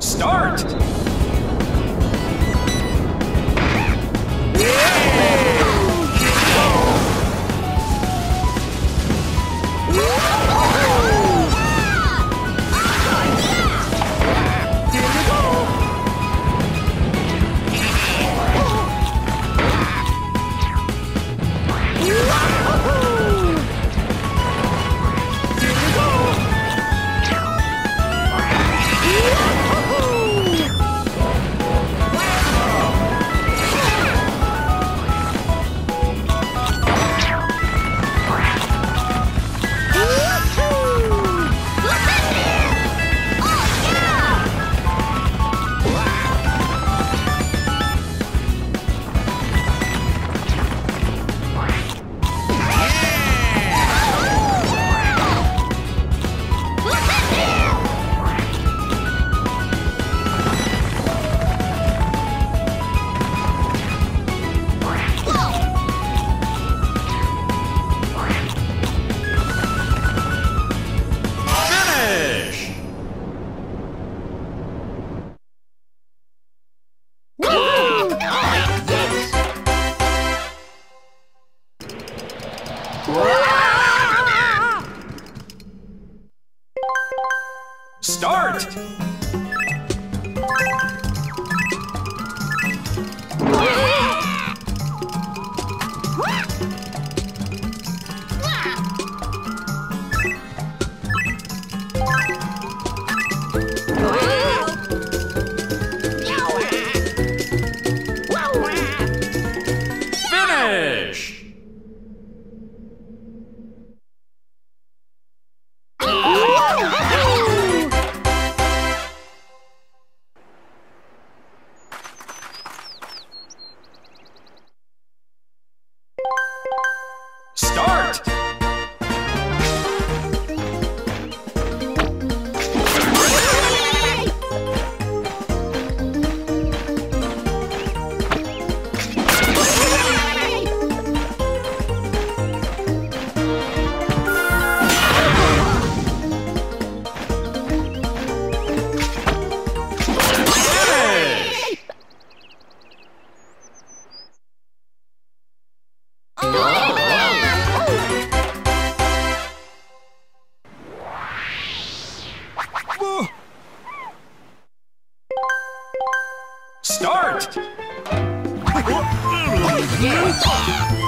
Start! Start! Finish! 烟花。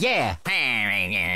Yeah.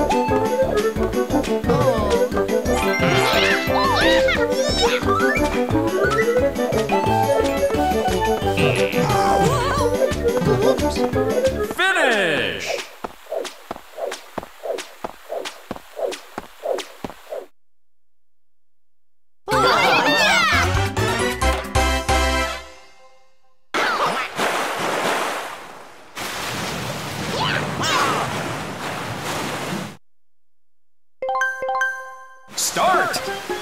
Start!